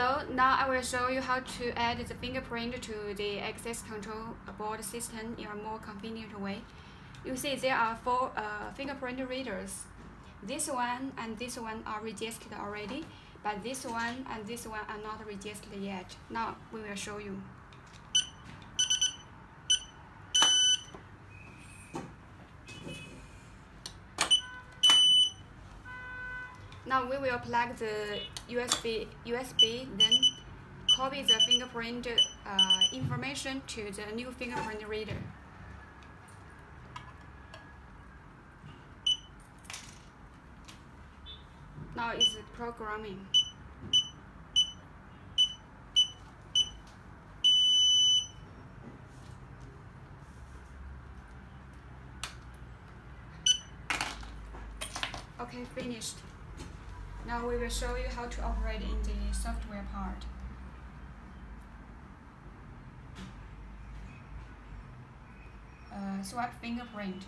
Hello, now I will show you how to add the fingerprint to the access control board system in a more convenient way. You see there are four uh, fingerprint readers. This one and this one are registered already, but this one and this one are not registered yet. Now we will show you. Now we will plug the USB, USB then copy the fingerprint uh, information to the new fingerprint reader. Now it's programming. Okay, finished. Now we will show you how to operate in the software part. Uh, swipe fingerprint.